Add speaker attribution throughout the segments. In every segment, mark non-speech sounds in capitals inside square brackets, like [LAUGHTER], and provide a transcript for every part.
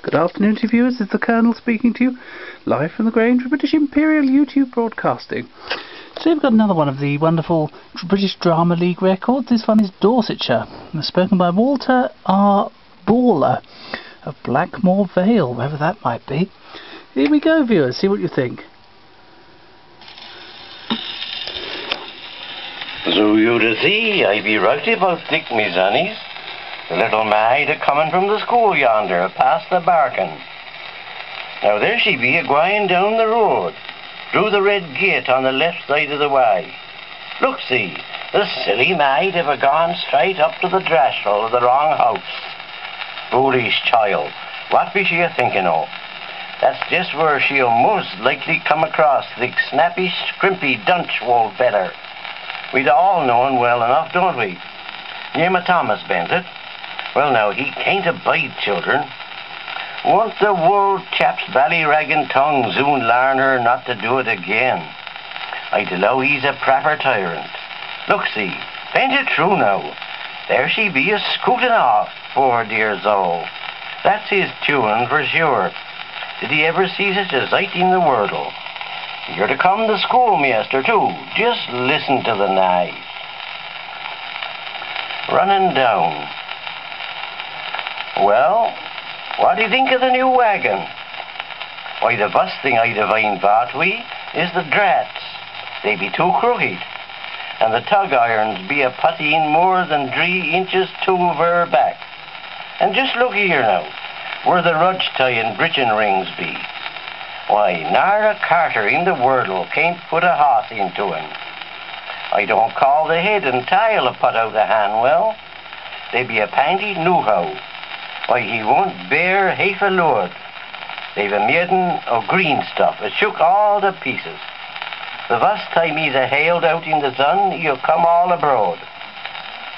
Speaker 1: Good afternoon to viewers, it's the Colonel speaking to you, live from the Grange for British Imperial YouTube Broadcasting. Today we've got another one of the wonderful British Drama League records. This one is Dorsetshire, spoken by Walter R. Baller of Blackmore Vale, wherever that might be. Here we go, viewers, see what you think.
Speaker 2: So you see, I be right about thick, me sonnies. The little maid a coming from the school yonder, past the barkin. Now there she be a gwine down the road, through the red gate on the left side of the way. Look, see, the silly maid have gone straight up to the threshold of the wrong house. Foolish child, what be she a thinking of? That's just where she'll most likely come across the snappy, scrimpy Dunchwold better. We'd all know him well enough, don't we? Name of Thomas Bennett. Well, now, he can't abide children. Won't the wold chap's ballyragging tongue soon learn her not to do it again? I'd allow he's a proper tyrant. Look, see, ain't it true now? There she be a scooting off, poor dear Zoe. That's his tune for sure. Did he ever see such a sight in the world? You're to come to school, schoolmaster, too. Just listen to the knife. Running down. Well, what do you think of the new wagon? Why, the first thing I divine we is the drats. They be too crooked. And the tug irons be a puttying more than three inches two of her back. And just look here now, where the rudge tie and britchin rings be. Why, Nara Carter in the world can't put a horse into him. I don't call the head and tail a put out the hand well. They be a panty new how. Why, he won't bear half a load. They've a maiden of green stuff. It shook all to pieces. The first time he's a hailed out in the sun, he'll come all abroad.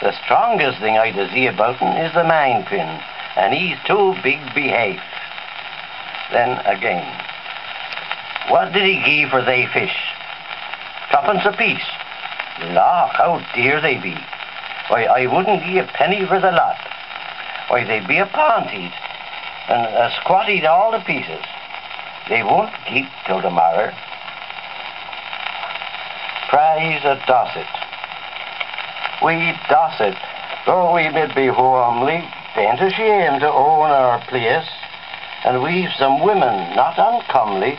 Speaker 2: The strongest thing I see about him is the main pin, and he's too big behave. Then again, what did he give for they fish? Twopence apiece. Lock, how dear they be. Why, I wouldn't give a penny for the lot. Why, they be a pontied and a squatted all to pieces. They won't keep till tomorrow. Praise a Dosset. We Dosset, though we mid be homely, ain't ashamed to own our place, and we've some women not uncomely,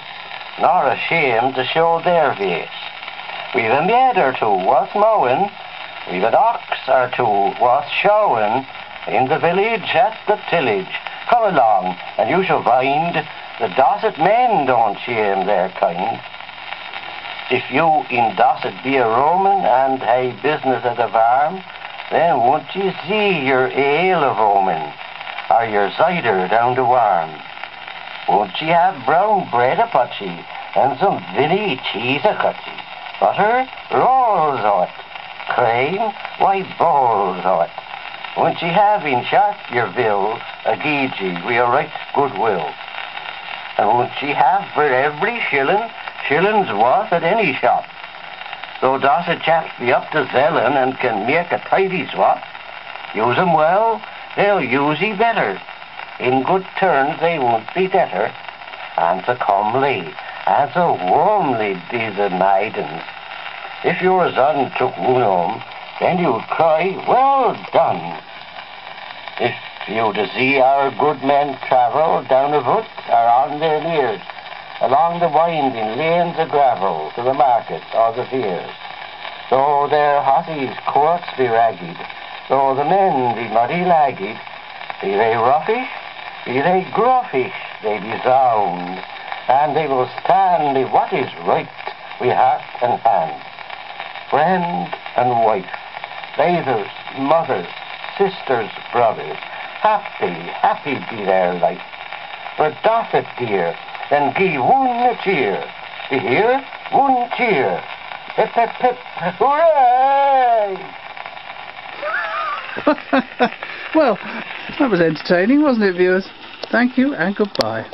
Speaker 2: nor ashamed to show their face. We've a maid or two worth mowing, we've an ox or two worth showing, in the village at the tillage. Come along, and you shall find the Dorset men don't shame their kind. If you in Dorset be a Roman and have business at a farm, then won't you see your ale of Roman, or your cider down to warm? Won't you have brown bread a putchy, and some vinny cheese a cutchy? Butter, rolls of it. Cream, why bowls of Won't ye have in shot your bill a geegee wi' a right goodwill? And won't ye have for every shilling, shillings worth at any shop? Though Dorset chaps be up to selling and can make a tidy swap, use 'em well, they'll use ye better. In good turns they won't be debtor, and so comely, and so warmly be the maidens. If your son took one home, then you'd cry, well done. If you to see our good men travel down the foot or on their nears, along the winding lanes of gravel to the market or the piers, though their hosses courts be ragged, though the men be muddy lagged, be they roughish, be they gruffish, they be sound, and they will stand by what is right with heart and hand. Friend and wife, fathers, mothers, sisters, brothers, happy, happy be their life. But doth it, dear, then gie one a cheer. You hear? One cheer. Hip, hip, hip, hooray! [LAUGHS]
Speaker 1: well, that was entertaining, wasn't it, viewers? Thank you and goodbye.